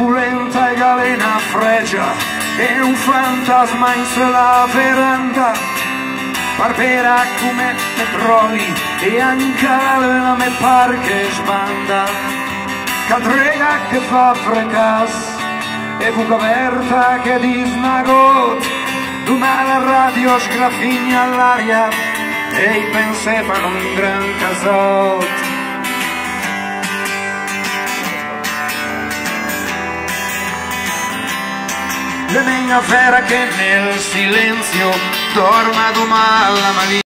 le galena fregia e un fantasma in sulla veranda. Barbera come petroli e anche la me par che sbanda cadrega che fa frecas e buca aperta che disnagot. D'una radio sgrafigna all'aria e i pensè fanno un gran casot Le mia vera che nel silenzio dorma domani la maligna